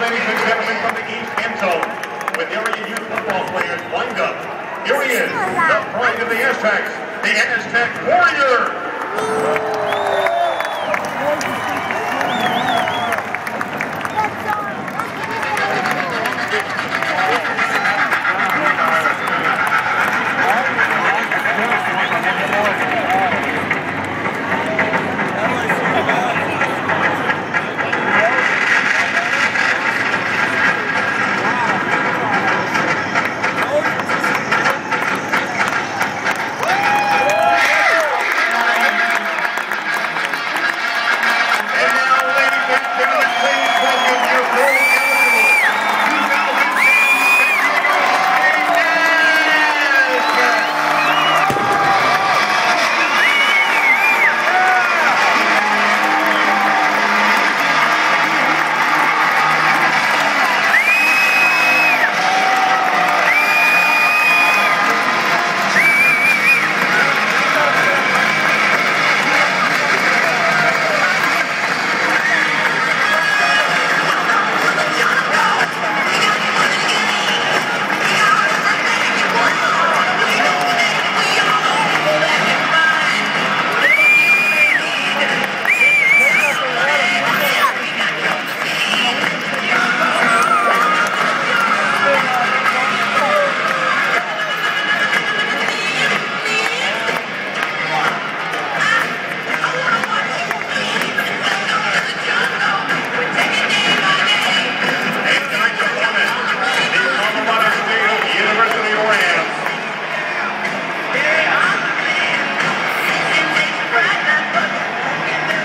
ladies and gentlemen, from the East End Zone, with area youth football players lined up. Here he is, the pride of the Aztecs, the Aztec Warrior.